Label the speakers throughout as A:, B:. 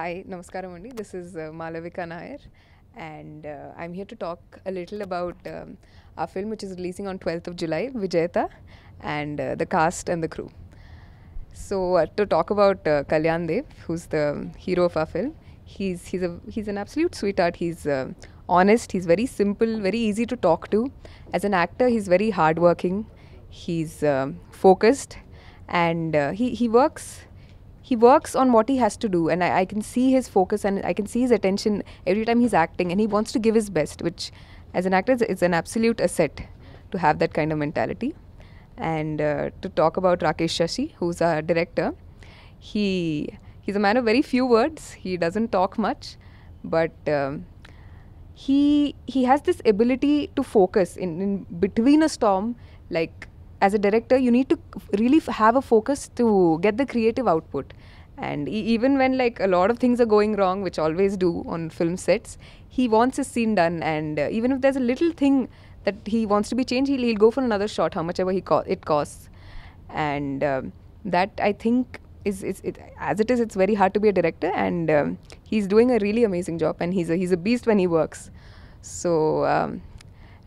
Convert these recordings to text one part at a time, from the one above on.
A: Hi, Namaskaram Andi. This is uh, Malavika Nair, and uh, I'm here to talk a little about um, our film, which is releasing on 12th of July, Vijetha, and uh, the cast and the crew. So, uh, to talk about uh, Kalyan Dev, who's the hero of our film, he's he's a he's an absolute sweetheart. He's uh, honest. He's very simple, very easy to talk to. As an actor, he's very hardworking. He's focused, and he he works he works on what he has to do and I, I can see his focus and i can see his attention every time he's acting and he wants to give his best which as an actor is, an absolute asset to have that kind of mentality. And uh, to talk about Rakesh Sashii who's our director he he's a man of very few words. He doesn't talk much but um, he he has this ability to focus in, in between a storm like as a director you need to really have a focus to get the creative output. And e- even when like a lot of things are going wrong which always do on film sets he wants his scene done. And uh, even if there's a little thing that he wants to be changed he'll, he'll go for another shot how much ever he co- it costs. And um, that i think is, is it, as it is it's very hard to be a director. And um, he's doing a really amazing job and he's a, he's a beast when he works. So um,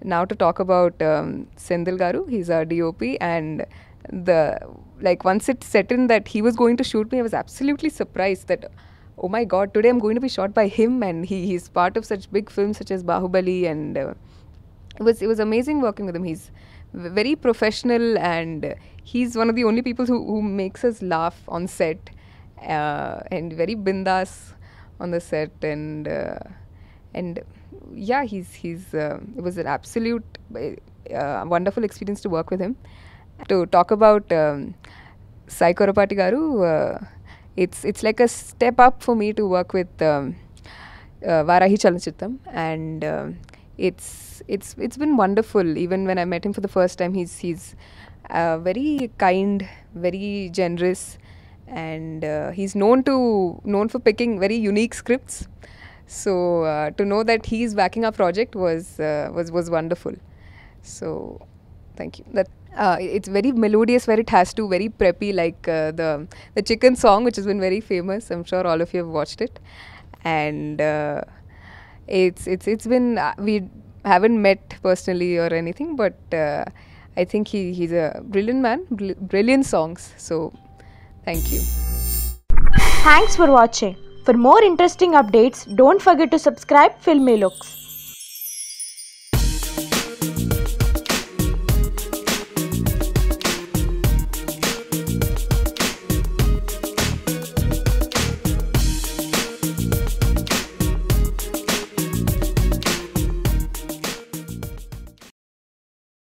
A: now to talk about um, Garu, he's our DOP, and the like once it set in that he was going to shoot me, I was absolutely surprised that oh my god, today I'm going to be shot by him, and he, he's part of such big films such as Bahubali, and uh, it was it was amazing working with him. He's very professional, and he's one of the only people who, who makes us laugh on set, uh, and very bindas on the set, and uh, and yeah, he's he's uh, it was an absolute uh, wonderful experience to work with him. To talk about um, Sai Korrapati Garu, uh, it's it's like a step up for me to work with um, uh, Varahi Chalachitram, and it's it's it's been wonderful. Even when I met him for the first time, he's he's uh, very kind, very generous, and uh, he's known to known for picking very unique scripts. So uh, to know that he's backing our project was uh, was was wonderful. So thank you. That uh, it's very melodious where it has to, very preppy like uh, the the chicken song, which has been very famous. I'm sure all of you have watched it, and uh, it's it's it's been uh, we haven't met personally or anything, but I think he he's a brilliant man, br- brilliant songs. So thank you.
B: Thanks for watching. For more interesting updates, don't forget to subscribe Filmy Looks.